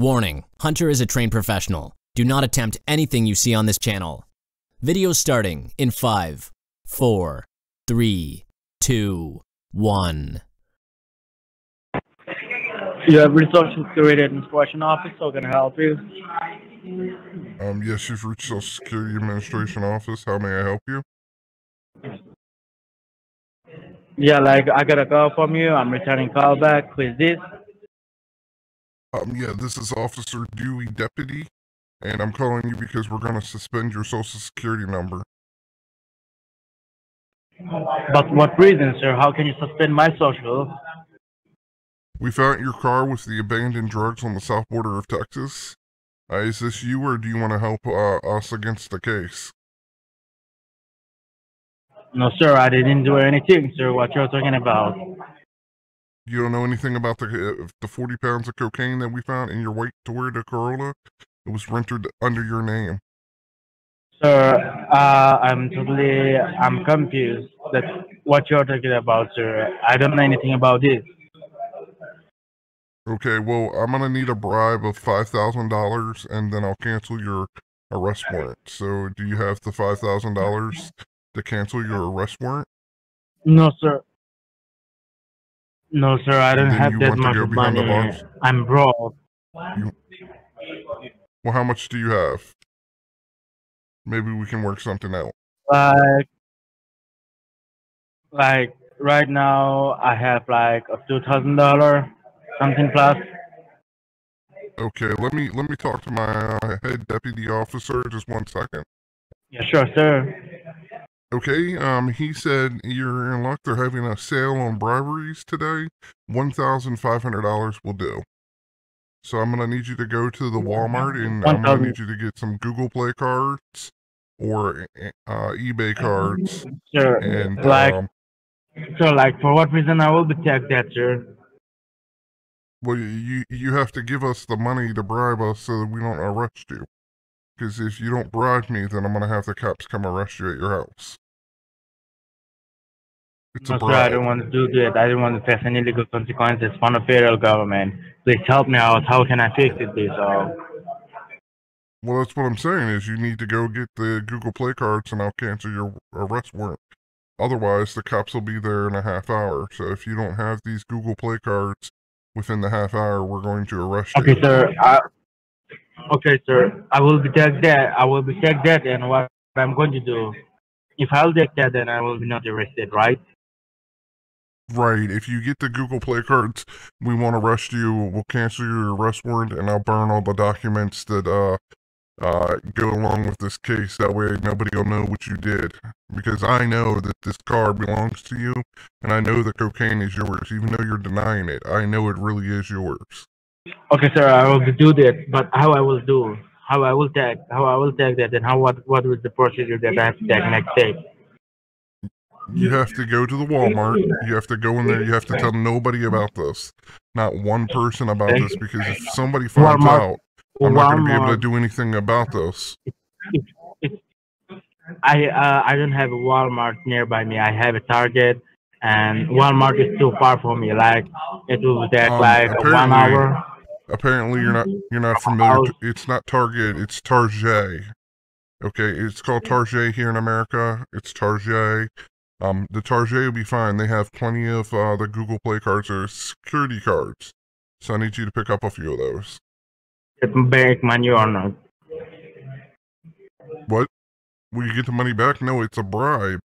Warning Hunter is a trained professional. Do not attempt anything you see on this channel. Video starting in 5, 4, 3, 2, 1. You have Social Security Administration Office, how can I help you? Um, yes, you've reached Social Security Administration Office. How may I help you? Yeah, like I got a call from you. I'm returning call back. Who is this? Um, yeah, this is Officer Dewey Deputy, and I'm calling you because we're going to suspend your Social Security number. But what reason, sir? How can you suspend my social? We found your car with the abandoned drugs on the south border of Texas. Uh, is this you, or do you want to help uh, us against the case? No, sir, I didn't do anything, sir. What you're talking about? You don't know anything about the uh, the 40 pounds of cocaine that we found in your white Toyota Corolla? It was rented under your name. Sir, uh, I'm totally, I'm confused. That's what you're talking about, sir. I don't know anything about this. Okay, well, I'm gonna need a bribe of five thousand dollars, and then I'll cancel your arrest warrant. So, do you have the five thousand dollars to cancel your arrest warrant? No, sir. No, sir, I don't have that much money. I'm broke. Well, how much do you have? Maybe we can work something out. Like, like right now, I have like a two thousand dollar, something plus. Okay, let me let me talk to my uh, head deputy officer. Just one second. Yeah, sure, sir. Okay, um, he said you're in luck. They're having a sale on briberies today. One thousand five hundred dollars will do. So I'm gonna need you to go to the Walmart and I'm gonna need you to get some Google Play cards or uh, eBay cards. Sure. And like, um, so like, for what reason I will be tagged that, sir? well, you you have to give us the money to bribe us so that we don't arrest you. Because if you don't bribe me, then I'm gonna have the cops come arrest you at your house. It's No, a sir, I don't want to do that. I don't want to face any legal consequences from the federal government. Please help me out. How can I fix it, this? Uh, Well, that's what I'm saying is you need to go get the Google Play cards and I'll cancel your arrest warrant. Otherwise, the cops will be there in a half hour. So if you don't have these Google Play cards within the half hour, we're going to arrest you. okay, sir. I, okay, sir. I will be tagged that. I will be tagged that, and what I'm going to do, if I'll take that, then I will be not arrested, right? Right. If you get the Google Play cards, we won't arrest you. We'll cancel your arrest warrant and I'll burn all the documents that uh uh go along with this case. That way nobody will know what you did. Because I know that this car belongs to you and I know the cocaine is yours, even though you're denying it. I know it really is yours. Okay, sir. I will do that, but how I will do, how I will tag, how I will tag that, and how what what is the procedure that I have to take next day? You have to go to the Walmart. You have to go in there. You have to tell nobody about this. Not one person about this because if somebody finds Walmart- out, I'm not going to be able to do anything about this. I uh, I don't have a Walmart nearby me. I have a Target, and Walmart is too far from me. Like it will take Um, like one hour. Apparently, you're not you're not familiar. It's not Target. It's Target. Okay, it's called Target here in America. It's Target. Um, the Target will be fine. They have plenty of uh, the Google Play cards or security cards. So I need you to pick up a few of those. Get back money or not? What? Will you get the money back? No, it's a bribe.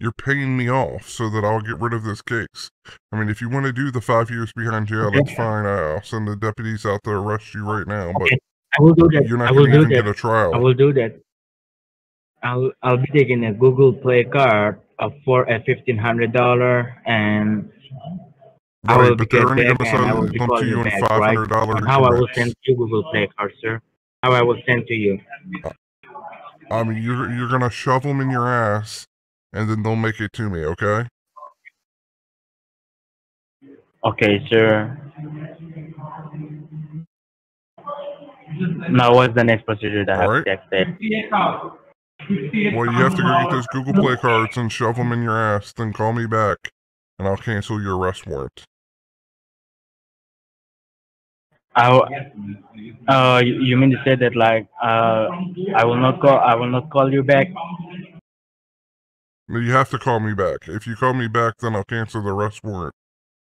You're paying me off so that I'll get rid of this case. I mean, if you want to do the five years behind jail, that's fine. I'll send the deputies out there to arrest you right now. But Okay, I will do that. you're I not will going to do even that. get a trial. I will do that. I'll I'll be taking a Google Play card of for a uh, fifteen hundred dollar and I will be but they're only going to and I will send to you in five right? hundred dollar how I will send you Google Play card, sir. How I will send to you. I mean, you're you're gonna shove them in your ass, and then they'll make it to me. Okay? Okay, sir. Now, what's the next procedure that I have Alright. to take then? Well, you have to go get those Google Play cards and shove them in your ass. Then call me back, and I'll cancel your arrest warrant. I, Uh, you, you mean to say that like uh, I will not call I will not call you back? You have to call me back. If you call me back, then I'll cancel the arrest warrant.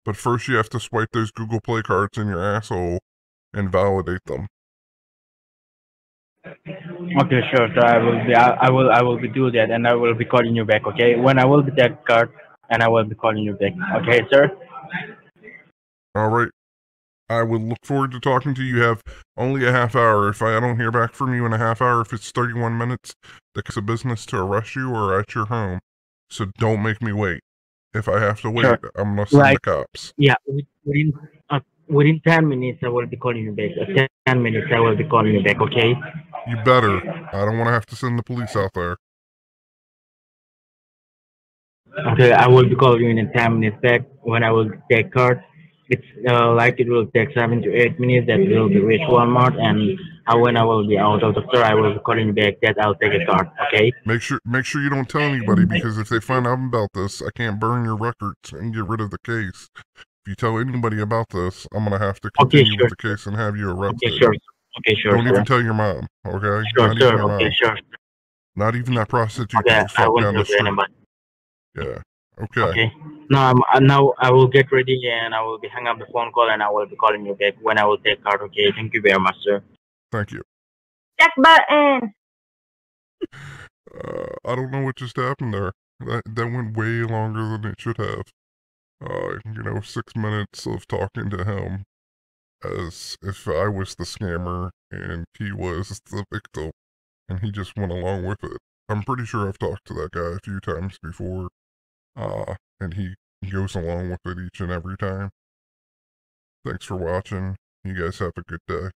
But first, you have to swipe those Google Play cards in your asshole and validate them. Okay, sure. So I will be I, I will I will be do that, and I will be calling you back. Okay, when I will be that card, and I will be calling you back. Okay, sir. All right. I will look forward to talking to you. You have only a half hour. If I don't hear back from you in a half hour, if it's 31 minutes, that's a business to arrest you or at your home. So don't make me wait. If I have to wait, Sure. I'm gonna send Like- the cops. Yeah, within uh, within ten minutes, I will be calling you back. Uh, 10, 10 minutes, I will be calling you back. Okay. You better. I don't want to have to send the police out there. Okay, I will be calling you in 10 minutes back when I will take card. It's uh, like it will take seven to eight minutes that will be reach Walmart and uh, when I will be out of the store, I will be calling back that I'll take a card. Okay. Make sure make sure you don't tell anybody because if they find out about this, I can't burn your records and get rid of the case. If you tell anybody about this, I'm gonna have to Okay, continue sure. with the case and have you arrested. Okay, sure. Okay, sure, Don't sir. even tell your mom, okay? Sure, Not even sure. Okay, mom. sure. Not even that prostitute Okay, I fucked will down do the street. Yeah. Okay. okay. Now I'm uh, now I will get ready and I will be hang up the phone call and I will be calling you back when I will take card. Okay. Thank you very much, sir. Thank you. Check button. Uh, I don't know what just happened there. That that went way longer than it should have. Uh, you know, six minutes of talking to him as if I was the scammer and he was the victim, and he just went along with it. I'm pretty sure I've talked to that guy a few times before, uh, and he goes along with it each and every time. Thanks for watching. You guys have a good day.